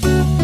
Música